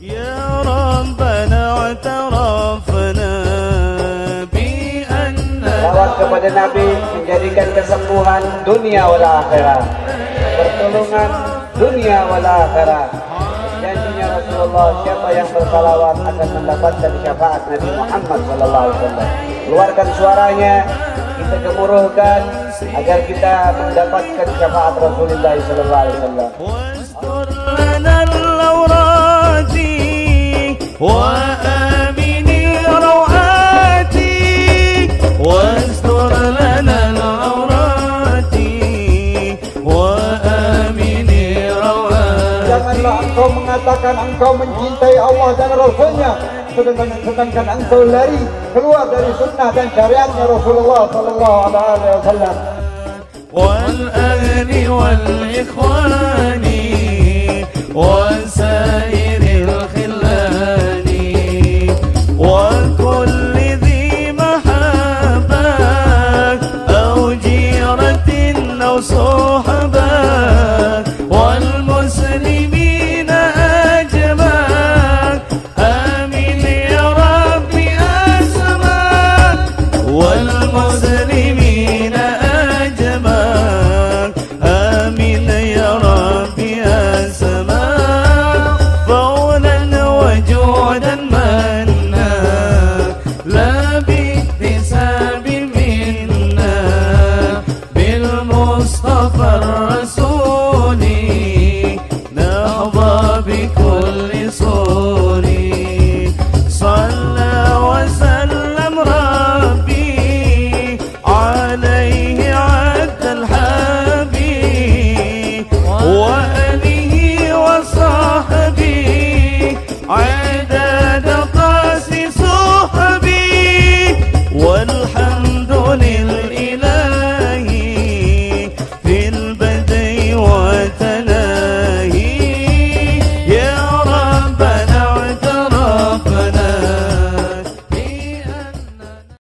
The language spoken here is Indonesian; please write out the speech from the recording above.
يا ربنا اعترفنا بأن Salawat kepada Nabi menjadikan kesembuhan dunia wal akhirat. Pertolongan dunia wal akhirat. Janjinya Rasulullah siapa yang bersalawat akan mendapatkan syafaat Nabi Muhammad sallallahu alaihi wasallam. Keluarkan suaranya, kita gemuruhkan agar kita mendapatkan syafaat Rasulullah sallallahu وآمن روعاتي واستر لنا Janganlah engkau mengatakan engkau mencintai Allah dan Rasulnya sedangkan, sedangkan engkau lari keluar dari sunnah dan syariatnya Rasulullah Sallallahu Alaihi Wasallam. والأهل والإخوان